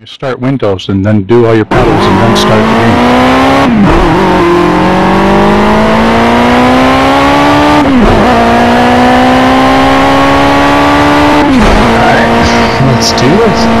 You start Windows and then do all your pedals and then start the game. Alright, let's do this.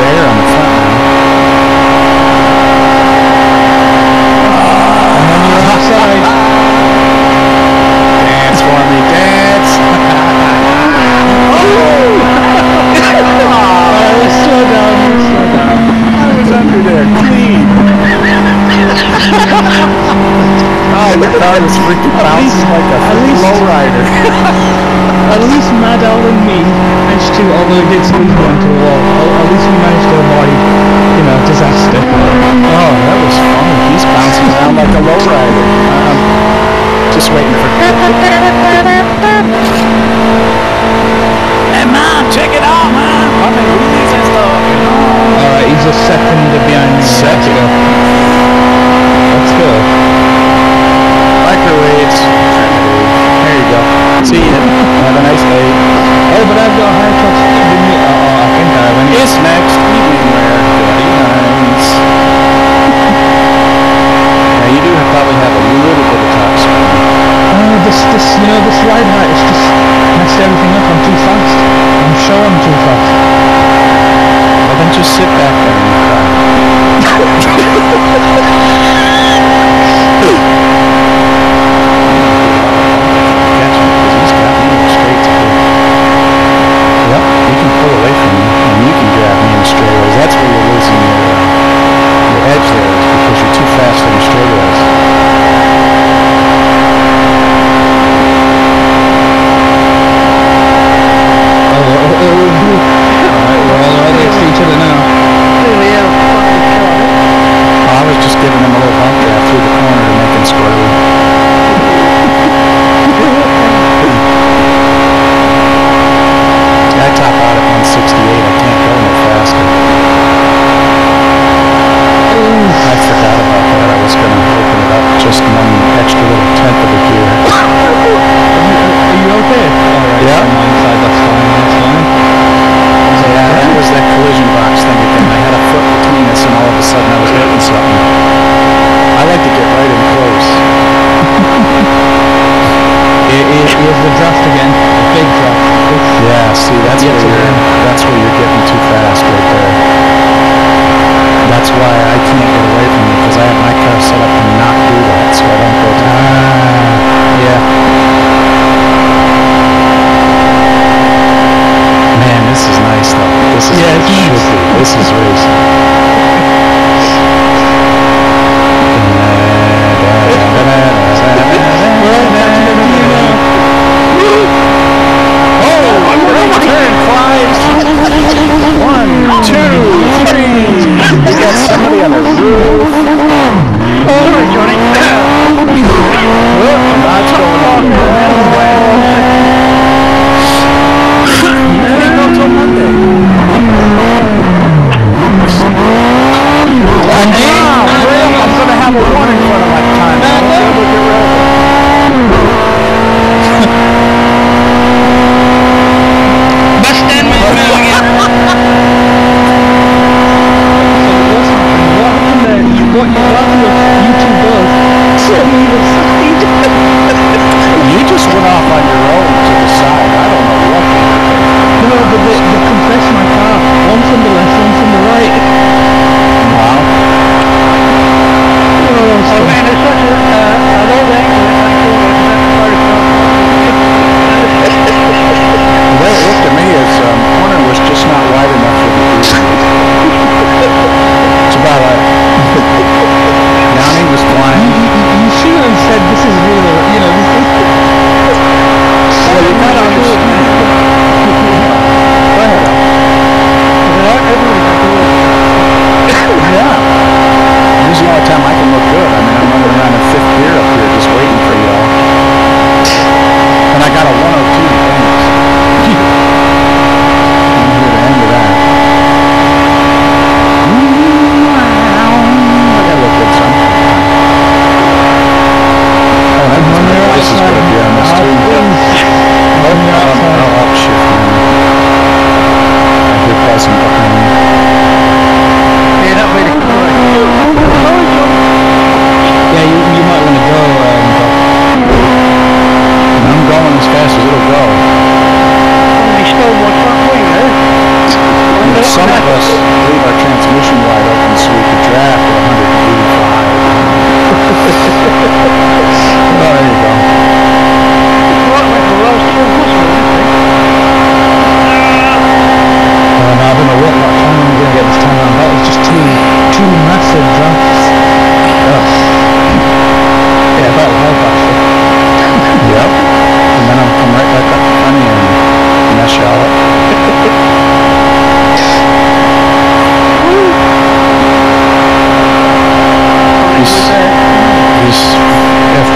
Air on ta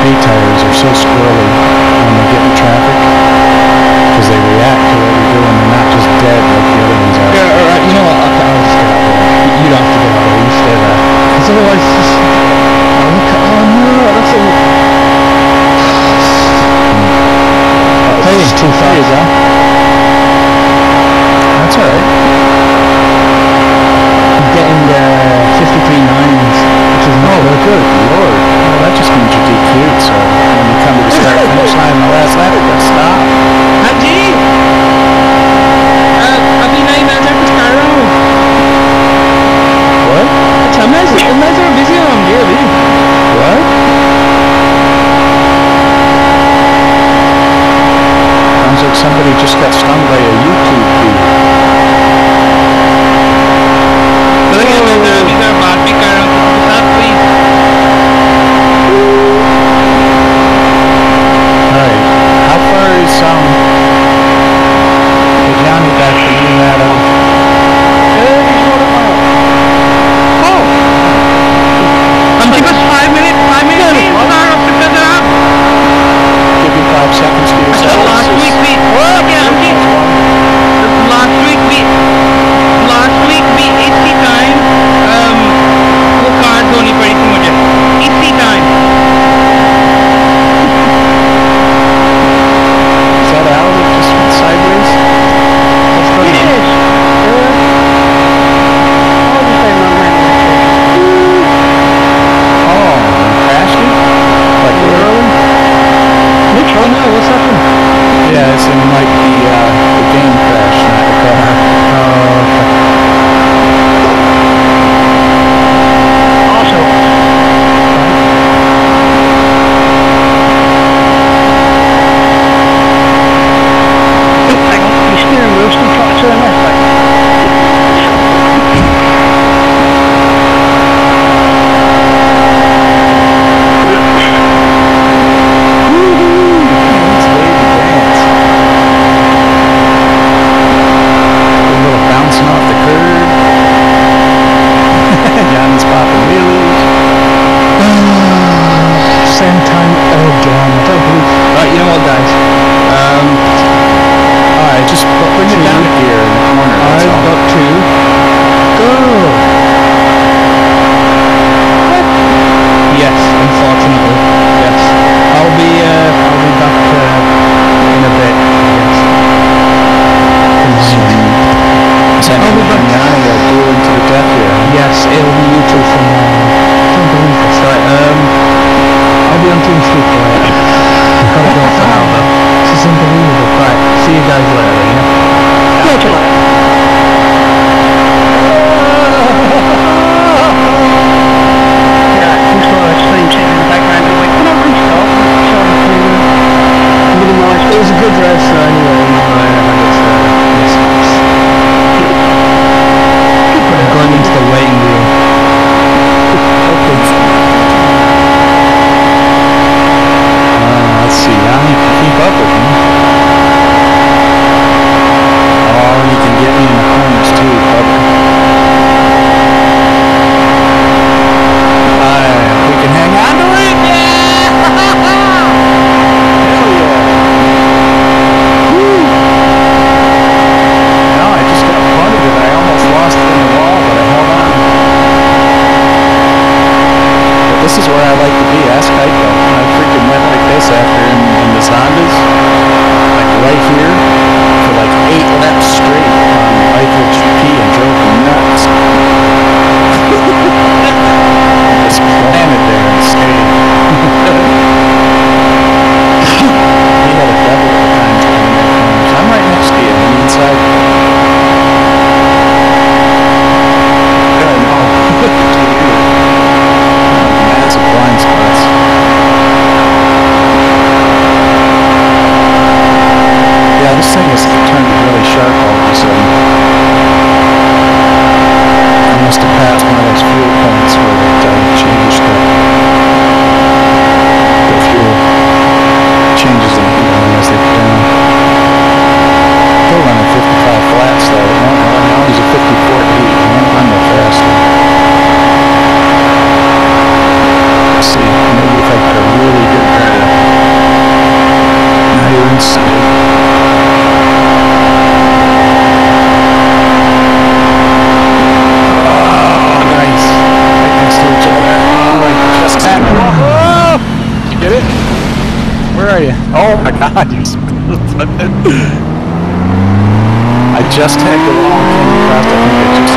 hay tires are so squirrely when they get in traffic. Oh my god, you I just had the wrong thing across, I think